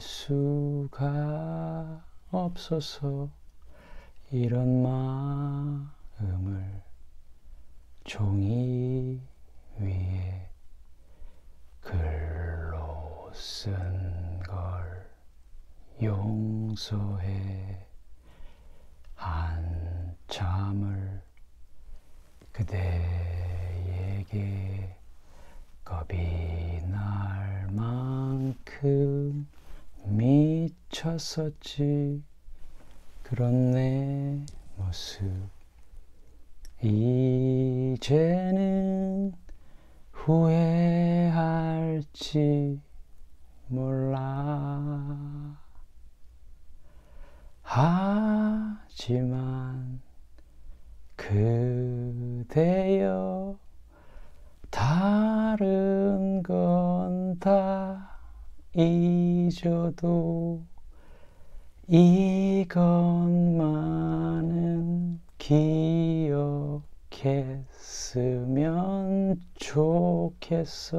수가 없어서 이런 마음을 종이 위에 글로 쓴 걸 용서해 한참을 그대에게 겁이 날 만큼 미쳤었지. 그런 내 모습. 이제는 후회할지 몰라. 하지만 그대여 다른 건다 잊어도 이것만은 기억했으면 좋겠어.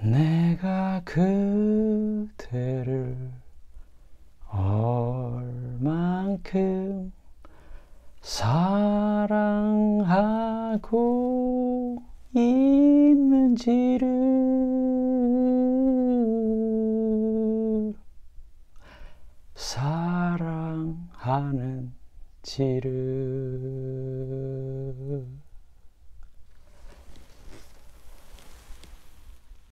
내가 그대를 얼만큼 사랑하고 지를 사랑하는 지를